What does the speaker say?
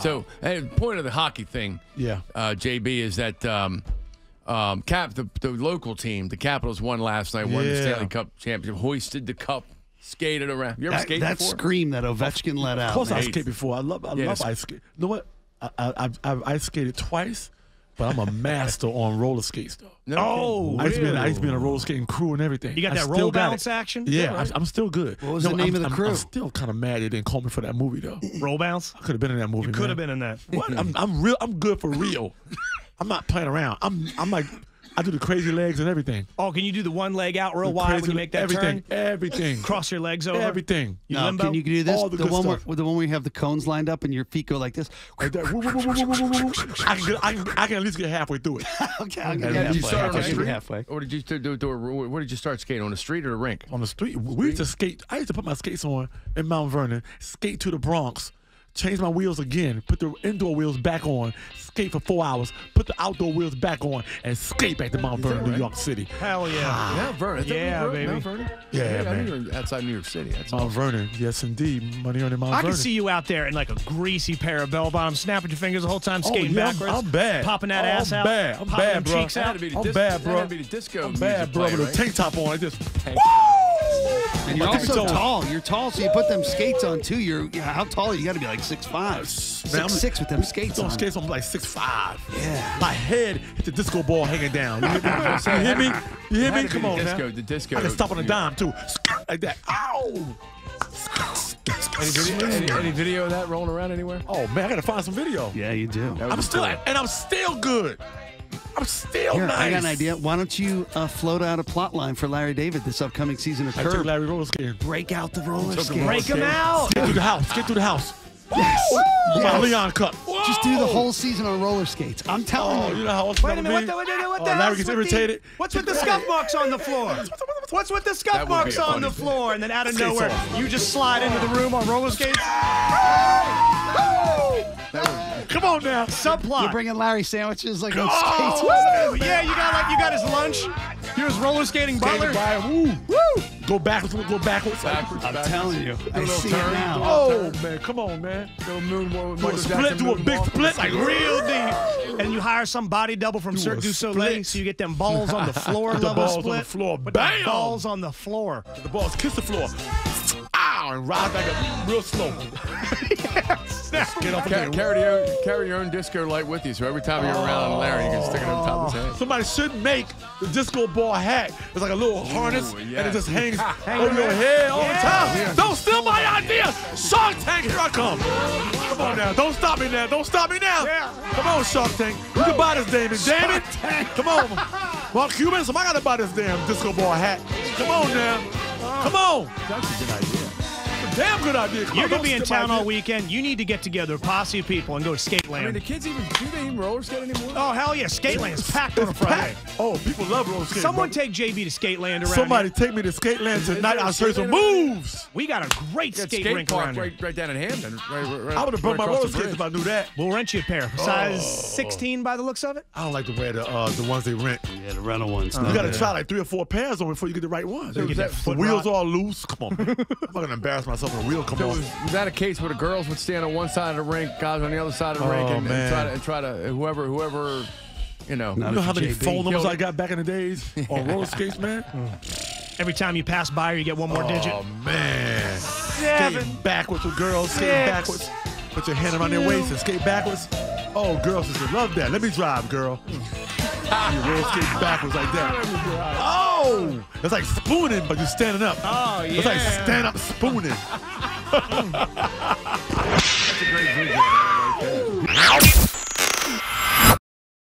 So, hey, the point of the hockey thing, Yeah. uh, JB, is that um, um, Cap the, the local team, the Capitals, won last night, won the Stanley Cup championship, hoisted the cup, skated around. You ever That, skated that before? scream that Ovechkin let out. Of course, I skated before. I love, I Yeah, love ice skate. You know what? I, I, I've, I've skated twice, but I'm a master on roller skates, though. No, Oh, I used, to be in, I used to be in a really? roller skating crew and everything. You got that still roll bounce it. action? Yeah, right. I'm, I'm still good. What was the name I'm, of the I'm- crew? I'm still kind of mad they didn't call me for that movie though. Roll bounce? I could have been in that movie. You Could have been in that. What? I'm, I'm real. I'm good for real. I'm not playing around. I'm I'm like I do the crazy legs and everything. Oh, can you do the one leg out real The wide when you make that everything, turn? everything, Cross your legs over. everything. You No, limbo? can you do this? All the good one stuff. Where, the one where you have the cones lined up and your feet go like this. Like that. I can I can, I can at least get halfway through it. okay, I'll give And you then halfway. on the street? halfway. Or did you do, do, do, where did you start skating on the street or the rink? on the street. We used to skate. I used to put my skates on in Mount Vernon, skate to the Bronx, change my wheels again, put the indoor wheels back on, skate for four hours, put the outdoor wheels back on, and skate back to Mount Vernon, New York City. Hell yeah. Ah. Mount Vernon. Is that Yeah, Mount baby. Mount Vernon? Yeah, I man. knew you were outside New York City. That's Mount awesome. Vernon, yes indeed, money on the Mount I Vernon. can see you out there in like a greasy pair of bell bottoms, snapping your fingers the whole time, Oh, skating yeah, I'm- backwards. I'm bad. Popping that Oh, ass I'm out. bad. I'm popping bad, bro. cheeks out. to be the I'm dis- bad, bro. had to be the disco I'm bad, bro, with a tank top on. I just Tank And you're also toes. tall. You're tall, so you put them skates on too. You're yeah, how tall? are You You got to be like six five, Man, six six with them skates on on. skates. I'm like six five. Yeah. My head hit the disco ball hanging down. You hear me? You hear me? You hear me? to be Come the on, disco, man. the disco. I can stop on a dime too, like that. Ow! Any video, any, any video of that rolling around anywhere? Oh man, I gotta find some video. Yeah, you do. I'm still, cool. and I'm still good. I'm still Here, nice. I got an idea. Why don't you uh, float out a plot line for Larry David this upcoming season of I took Curb? Larry roller skating. Break out the roller Took him skates. Break them out. Get through the house. Get through the house. Yes. With my Yes. Leon cup. Just do the whole season on roller skates. I'm telling Oh, you. you know how Wait a minute, what the, what the, what Oh, Larry gets with the- irritated. what's with the scuff marks on the floor? What's with the scuff That would be marks on funny the thing. floor? And then out of Skates nowhere, off. you just slide into the room on roller skates? Come on now. Subplot. You're bringing Larry sandwiches like on skates. Woo! Yeah, you got like you got his lunch. Here's roller skating butler. By, woo, woo. Go backwards. Go backwards. Backwards, I'm backwards. telling you. I see turn. it now. Oh man, come on, man. Little moonwalk. Do a Michael split. Do a big split. Like Real deep. And you hire some body double from Do Cirque du Soleil so you get them balls on the floor Get the level balls on the floor. Bam! the balls on the floor. The balls kiss the floor. And ride back up real slow. Get off Ca- there. carry, your, carry your own disco light with you, so every time you're around Larry, you can stick it on top of his head. Somebody should make the disco ball hat. It's like a little harness, and it just hangs over your head all the time. Don't steal my idea. Shark Tank, here I come. Come on now. Don't stop me now. Don't stop me now. Come on, Shark Tank. You can buy this, Daymond. Daymond. Come on. Mark Cuban, somebody got to buy this damn disco ball hat. Come on now. Come on. That's a good idea. Damn good idea. Come You're gonna be in steal town all weekend. You need to get together, a posse of people, and go to Skate I mean, the kids even do they even roller skate anymore? Oh hell yeah, Skate Land's packed on a Friday. Packed. Oh, people love roller skating. Someone bro. take JB to Skate Land around. Somebody here. take me to skate Skateland tonight. there a I'll show you some moves. We got a great Got skate, skate rink park around here. right, right down in Hampton. Right, right, right, I would have brought right my across roller skates if I knew that. We'll rent you a pair, Oh. size 16 by the looks of it. I don't like to wear the uh, the ones they rent. Yeah, the rental ones. You gotta try like three or four pairs on before you get the right one. So the is that foot wheels all loose. Come on. I'm not gonna embarrass myself when the wheel come So was, was that a case where the girls would stand on one side of the rink, guys on the other side of the Oh, rink, and, and try to and try to whoever whoever you know. Not You know how many JB. phone numbers Yo, I got back in the days on roller skates, man? Mm. Every time you pass by her, you get one more digit. Oh man, Seven. skating backwards with girls, skating Six. backwards. Put your hand around their waist and skate backwards. Oh, girls just love that. Let me drive, girl. Hmm. you roller skate backwards like that. Oh, Whoa! It's like spooning, but you're standing up. Oh, yeah. It's like stand up spooning. That's a great video.